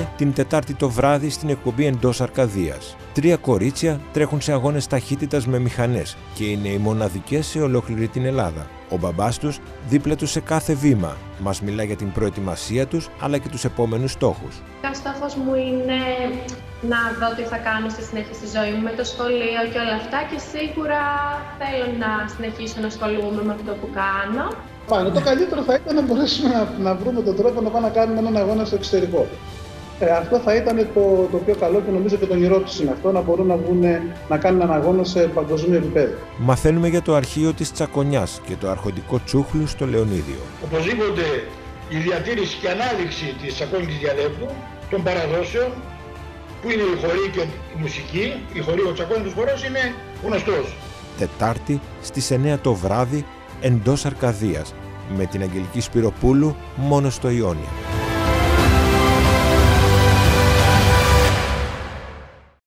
την Τετάρτη το βράδυ στην εκπομπή εντός Αρκαδίας. Τρία κορίτσια τρέχουν σε αγώνες ταχύτητας με μηχανές και είναι οι μοναδικές σε ολόκληρη την Ελλάδα. Ο μπαμπάς τους δίπλα τους σε κάθε βήμα. Μας μιλά για την προετοιμασία τους αλλά και τους επόμενους στόχους. Ο στόχος μου είναι να δω τι θα κάνω στη συνέχεια στη ζωή μου με το σχολείο και όλα αυτά και σίγουρα θέλω να συνεχίσω να ασχολούμαι με αυτό που κάνω. Πάνω. Το καλύτερο θα ήταν να μπορέσουμε να, να βρούμε τον τρόπο να πάμε να κάνουμε έναν αγώνα στο εξωτερικό. Ε, αυτό θα ήταν το, το πιο καλό και νομίζω και το όνειρό τους είναι αυτό, να μπορούν να, βγουν, να κάνουν έναν αγώνα σε παγκοσμίο επίπεδο. Μαθαίνουμε για το αρχείο της Τσακονιά και το αρχοντικό τσούχλου στο Λεωνίδιο. Οπωσδήποτε η διατήρηση και ανάδειξη της τσακώνικης διαλέκτου, των παραδόσεων, που είναι η χωρή και η μουσική, η χωρή, ο τσακώνικος χορός είναι γνωστός. Τετάρτη στις 9 το βράδυ εντός Αρκαδίας με την Αγγελική Σπυροπούλου μόνο στο Ιόνια.